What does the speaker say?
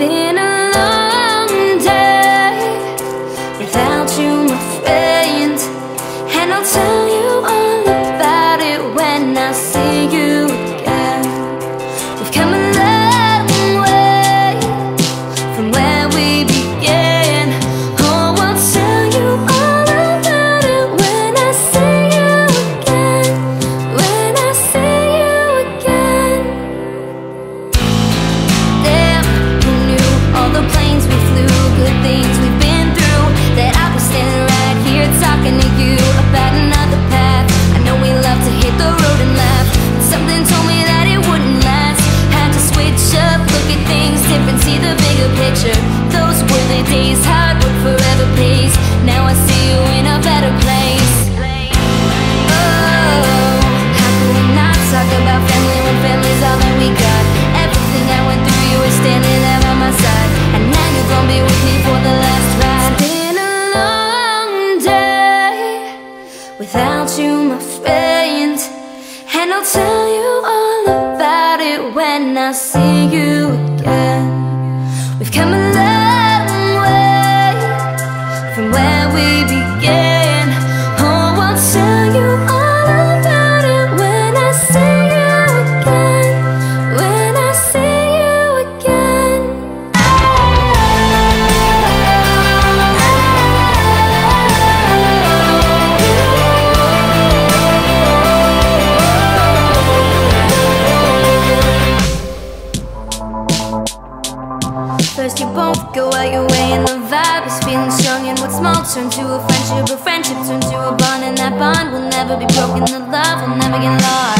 been a without you, my friend. And I'll tell you all about it when I see you again. First you both go out your way and the vibe is feeling strong. And what small turned to a friendship, a friendship turned to a bond. And that bond will never be broken, the love will never get lost.